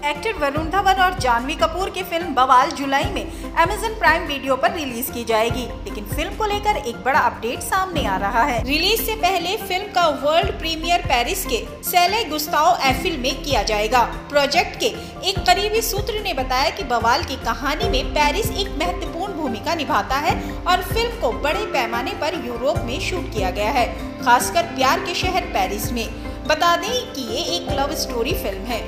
Actor Varun Dhawan और जानवी कपूर की film Bawaal जुलाई में अमेजन प्राइम वीडियो पर रिलीज़ की जाएगी। लेकिन फ़िल्म को लेकर एक बड़ा अपडेट सामने आ रहा है। रिलीज़ से पहले फ़िल्म का वर्ल्ड प्रीमियर पेरिस के सेले गुस्ताओ एफिल में किया जाएगा। प्रोजेक्ट के एक करीबी सूत्र ने बताया कि बवाल की कहानी में पेरिस एक महत्वपूर्ण भूमिका निभाता है और फ़िल्म को बड़े पैमाने पर यूरोप में शूट किया गया है, खासकर प्यार के शहर पेरिस में। बता दें कि ये एक लव स्टोरी फ़िल्म है।